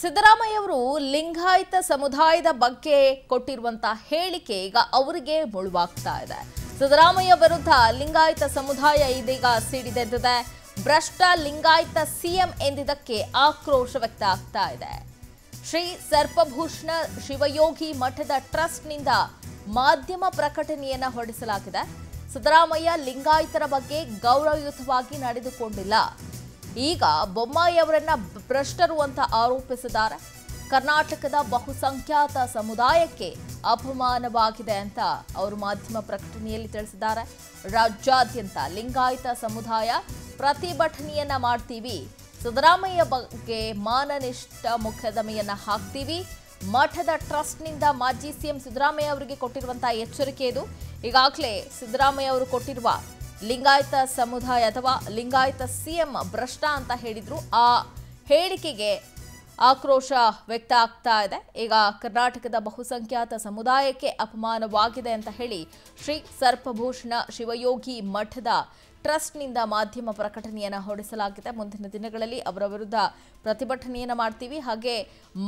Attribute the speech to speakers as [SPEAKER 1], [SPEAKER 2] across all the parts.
[SPEAKER 1] ಸಿದ್ದರಾಮಯ್ಯ ಅವರು ಲಿಂಗಾಯತ ಸಮುದಾಯದ ಬಗ್ಗೆ ಕೊಟ್ಟಿರುವಂತಹ ಹೇಳಿಕೆ ಈಗ ಅವರಿಗೆ ಮುಳುವಾಗ್ತಾ ಇದೆ. ಸಿದ್ದರಾಮಯ್ಯ ವಿರುದ್ಧ ಲಿಂಗಾಯತ ಸಮುದಾಯ ಇದೀಗ ಸಿಡಿದೆದ್ದಿದೆ. ಭ್ರಷ್ಟ ಲಿಂಗಾಯತ ಸಿಎಂ ಎಂದಿದ್ದಕ್ಕೆ ಆಕ್ರೋಶ ವ್ಯಕ್ತ ಆಗ್ತಾ ಇದೆ. ಶ್ರೀ ಸರ್ಪಭೂಷಣ ಶಿವಯೋಗಿ ಮಠದ ಟ್ರಸ್ಟ್ನಿಂದ ಮಾಧ್ಯಮ ಪ್ರಕಟಣೆಯನ್ನ ಹೊರಡಿಸಲಾಗಿದೆ. ಸಿದ್ದರಾಮಯ್ಯ ಲಿಂಗಾಯತರ ಬಗ್ಗೆ ಗೌರವಯುತವಾಗಿ ನಡೆದುಕೊಂಡಿಲ್ಲ. ಈಗ ಬೊಮ್ಮಾಯಿ ಅವರನ್ನ ಭ್ರಷ್ಟರು ಅಂತ ಆರೋಪಿಸಿದ್ದಾರೆ. ಕರ್ನಾಟಕದ ಬಹುಸಂಖ್ಯಾತ ಸಮುದಾಯಕ್ಕೆ ಅಪಮಾನವಾಗಿದೆ ಅಂತ ಅವರು ಮಾಧ್ಯಮ ಪ್ರಕಟಣೆಯಲ್ಲಿ ತಿಳಿಸಿದ್ದಾರೆ. ರಾಜ್ಯಾದ್ಯಂತ ಲಿಂಗಾಯತ ಸಮುದಾಯ ಪ್ರತಿಭಟನೆಯನ್ನ ಮಾಡ್ತೀವಿ. ಸಿದ್ದರಾಮಯ್ಯ ಬಗ್ಗೆ ಮಾನನಿಷ್ಠ ಮೊಕದ್ದಮೆಯನ್ನ ಹಾಕ್ತೀವಿ. ಮಠದ ಟ್ರಸ್ಟ್ನಿಂದ ಮಾಜಿ ಸಿಎಂ ಸಿದ್ದರಾಮಯ್ಯ ಅವರಿಗೆ ಕೊಟ್ಟಿರುವಂತಹ ಎಚ್ಚರಿಕೆ ಇದು. ಈಗಾಗಲೇ ಸಿದ್ದರಾಮಯ್ಯ ಅವರು ಕೊಟ್ಟಿರುವ ಲಿಂಗಾಯತ ಸಮುದಾಯ ಅಥವಾ ಲಿಂಗಾಯತ ಸಿಎಂ ಭ್ರಷ್ಟ ಅಂತ ಹೇಳಿದ್ರು. ಆ ಹೇಳಿಕೆಗೆ ಆಕ್ರೋಶ ವ್ಯಕ್ತ ಆಗ್ತಾ ಇದೆ. ಈಗ ಕರ್ನಾಟಕದ ಬಹುಸಂಖ್ಯಾತ ಸಮುದಾಯಕ್ಕೆ ಅಪಮಾನವಾಗಿದೆ ಅಂತ ಹೇಳಿ ಶ್ರೀ ಸರ್ಪಭೂಷಣ ಶಿವಯೋಗಿ ಮಠದ ಟ್ರಸ್ಟ್ನಿಂದ ಮಾಧ್ಯಮ ಪ್ರಕಟಣೆಯನ್ನು ಹೊರಡಿಸಲಾಗಿದೆ. ಮುಂದಿನ ದಿನಗಳಲ್ಲಿ ಅವರ ವಿರುದ್ಧ ಪ್ರತಿಭಟನೆಯನ್ನು ಮಾಡ್ತೀವಿ. ಹಾಗೆ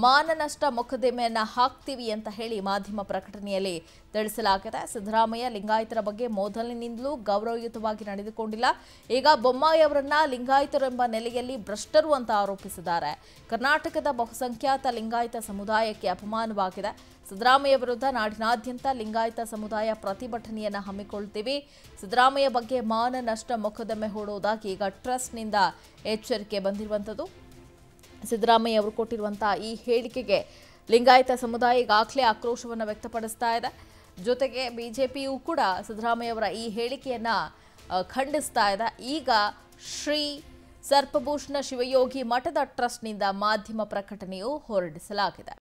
[SPEAKER 1] ಮಾನನಷ್ಟ ಮೊಕದ್ದಮೆಯನ್ನು ಹಾಕ್ತೀವಿ ಅಂತ ಹೇಳಿ ಮಾಧ್ಯಮ ಪ್ರಕಟಣೆಯಲ್ಲಿ ತಿಳಿಸಲಾಗಿದೆ. ಸಿದ್ದರಾಮಯ್ಯ ಲಿಂಗಾಯತರ ಬಗ್ಗೆ ಮೊದಲಿನಿಂದಲೂ ಗೌರವಯುತವಾಗಿ ನಡೆದುಕೊಂಡಿಲ್ಲ. ಈಗ ಬೊಮ್ಮಾಯಿ ಅವರನ್ನ ಲಿಂಗಾಯತರು ಎಂಬ ನೆಲೆಯಲ್ಲಿ ಭ್ರಷ್ಟರು ಅಂತ ಆರೋಪಿಸಿದ್ದಾರೆ. ಕರ್ನಾಟಕದ ಬಹುಸಂಖ್ಯಾತ ಲಿಂಗಾಯತ ಸಮುದಾಯಕ್ಕೆ ಅಪಮಾನವಾಗಿದೆ. ಸಿದ್ದರಾಮಯ್ಯ ವಿರುದ್ಧ ನಾಡಿನಾದ್ಯಂತ ಲಿಂಗಾಯತ ಸಮುದಾಯ ಪ್ರತಿಭಟನೆಯನ್ನು ಹಮ್ಮಿಕೊಳ್ತೀವಿ. ಸಿದ್ದರಾಮಯ್ಯ ಬಗ್ಗೆ ಮಾನ ಇನ್ನಷ್ಟು ಮೊಕದ್ದಮೆ ಹೂಡುವುದಾಗಿ ಈಗ ಟ್ರಸ್ಟ್ನಿಂದ ಎಚ್ಚರಿಕೆ ಬಂದಿರುವಂಥದ್ದು. ಸಿದ್ದರಾಮಯ್ಯ ಅವರು ಕೊಟ್ಟಿರುವಂಥ ಈ ಹೇಳಿಕೆಗೆ ಲಿಂಗಾಯತ ಸಮುದಾಯ ಈಗಾಗಲೇ ಆಕ್ರೋಶವನ್ನು ವ್ಯಕ್ತಪಡಿಸ್ತಾ ಇದೆ. ಜೊತೆಗೆ ಬಿ ಕೂಡ ಸಿದ್ದರಾಮಯ್ಯ ಅವರ ಈ ಹೇಳಿಕೆಯನ್ನು ಖಂಡಿಸ್ತಾ ಇದೆ. ಈಗ ಶ್ರೀ ಸರ್ಪಭೂಷಣ ಶಿವಯೋಗಿ ಮಠದ ಟ್ರಸ್ಟ್ನಿಂದ ಮಾಧ್ಯಮ ಪ್ರಕಟಣೆಯು ಹೊರಡಿಸಲಾಗಿದೆ.